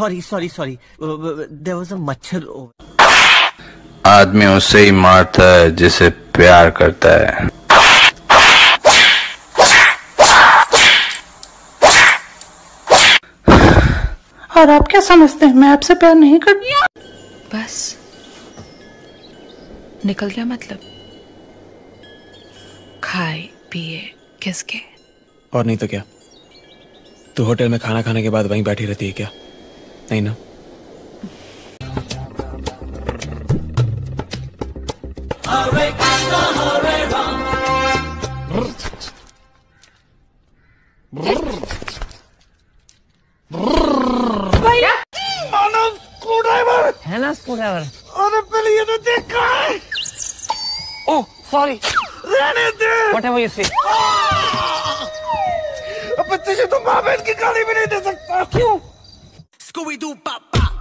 Sorry sorry sorry there was a मच्छर आदमी उससे ही मारता है जिसे प्यार करता है। और आप क्या समझते हैं? मैं आपसे प्यार नहीं करती। बस। निकल गया मतलब। खाए पिए किसके? और नहीं तो क्या? तू होटल में खाना खाने के बाद वहीं बैठी रहती है क्या? नहीं ना? है ना स्क्रूड्राइवर अरे पहले ये तो देखा है। ओह सॉरी रहने दे। व्हाटएवर यू से अब तुझे तो माँ बहन की गाली भी नहीं दे सकता। क्यों? Scooby Doo pop pop.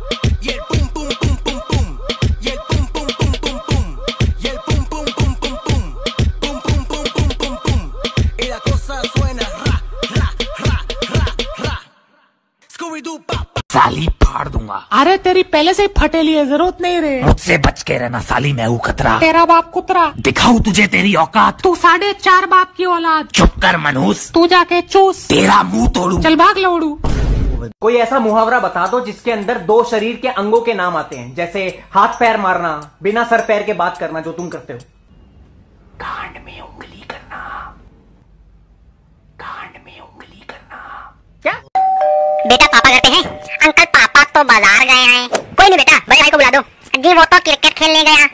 Y el pum pum pum pum pum. Y el pum pum pum pum pum. Y el pum pum pum pum pum. Pum pum pum pum pum pum. Y la cosa suena ra ra ra ra ra. Scooby Doo pop pop. साली फाड़ दूँगा अरे तेरी पहले से फटेली है ज़रूरत नहीं रे मुझसे बच के रहना साली मैं हूँ खतरा तेरा बाप कुतरा दिखाऊँ तुझे तेरी औकात तू साढ़े चार बाप की औलाद चुप कर मनहूस तू जाके चूस तेरा मुँह तोड़ू चल भाग लोड़ू कोई ऐसा मुहावरा बता दो जिसके अंदर दो शरीर के अंगों के नाम आते हैं। जैसे हाथ पैर मारना बिना सर पैर के बात करना जो तुम करते हो। कांड में उंगली करना। कांड में उंगली करना। क्या? बेटा पापा पे हैं। अंकल पापा तो बाज़ार गए हैं। कोई नहीं बेटा बड़े भाई को बुला दो। जी वो तो क्रिकेट खेलने गया।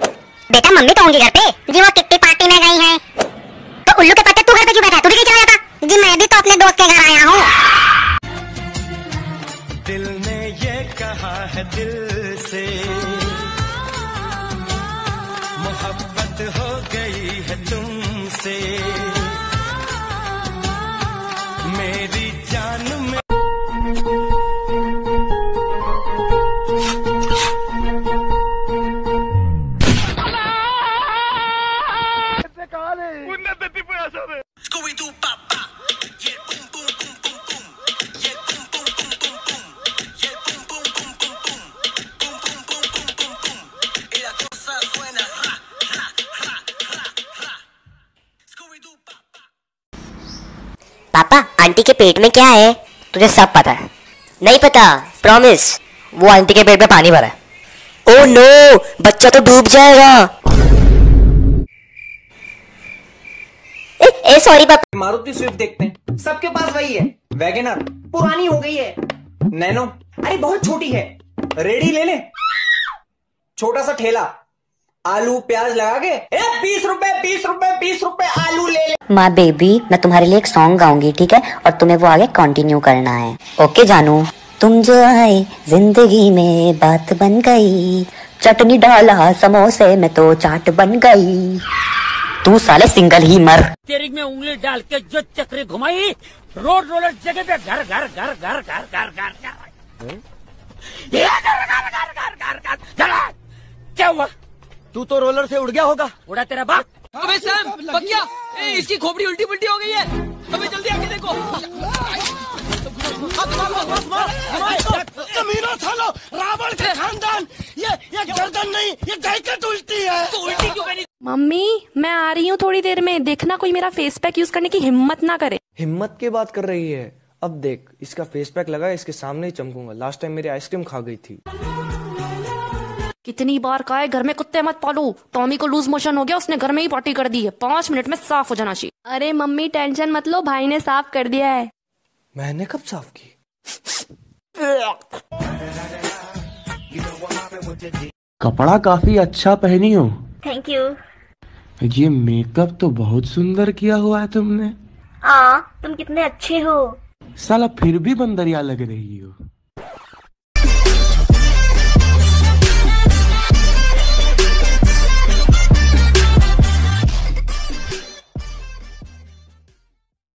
कहा है दिल से। मोहब्बत हो गई है तुमसे। पापा, आंटी के पेट में क्या है? तुझे सब पता है। नहीं पता? प्रॉमिस वो आंटी के पेट में पानी भरा है। ओ नो बच्चा तो डूब जाएगा। ए सॉरी पापा। मारुति स्विफ्ट देखते हैं। सबके पास वही है। वैगनर, पुरानी हो गई है। नैनो, अरे बहुत छोटी है। रेडी ले ले। छोटा सा ठेला। आलू प्याज लगा के बीस रुपए बीस रुपए बीस रुपए आलू ले ले माँ बेबी मैं तुम्हारे लिए एक सॉन्ग गाऊँगी ठीक है और तुम्हें वो आगे कंटिन्यू करना है ओके जानू तुम जो आए ज़िंदगी में बात बन गई चटनी डाला समोसे में तो चाट बन गई तू साले सिंगल ही मर तेरी में उंगली डाल के जो चक्री घुमाई रोड रोलर जगह पे घर घर घर घर घर घर घर घर घर घर घर घर घर घर घर क्या हुआ तू तो रोलर से उड़ गया होगा। उड़ा तेरा बाप। अबे सैम पक्या इसकी खोपड़ी उल्टी पुल्टी हो गई है। अबे जल्दी आके देखो। सालो रावण के खानदान। ये ये गर्दन नहीं ये जैकेट उल्टी है। तो उल्टी क्यों करी मम्मी मैं आ रही हूँ थोड़ी देर में। देखना कोई मेरा फेस पैक यूज़ करने की हिम्मत ना करे। हिम्मत की बात कर रही है। अब देख इसका फेस पैक लगा इसके सामने ही चमकूँगा। लास्ट टाइम मेरी आइसक्रीम खा गई थी। कितनी बार कहा है घर में कुत्ते मत पालो। टॉमी को लूज मोशन हो गया उसने घर में ही पॉटी कर दी है। पाँच मिनट में साफ़ हो जाना चाहिए। अरे मम्मी टेंशन मत लो भाई ने साफ़ कर दिया है। मैंने कब साफ़ की? कपड़ा काफ़ी अच्छा पहनी हो। थैंक यू ये मेकअप तो बहुत सुंदर किया हुआ है तुमने। हाँ तुम कितने अच्छे हो। साला फिर भी बंदरिया लग रही हो।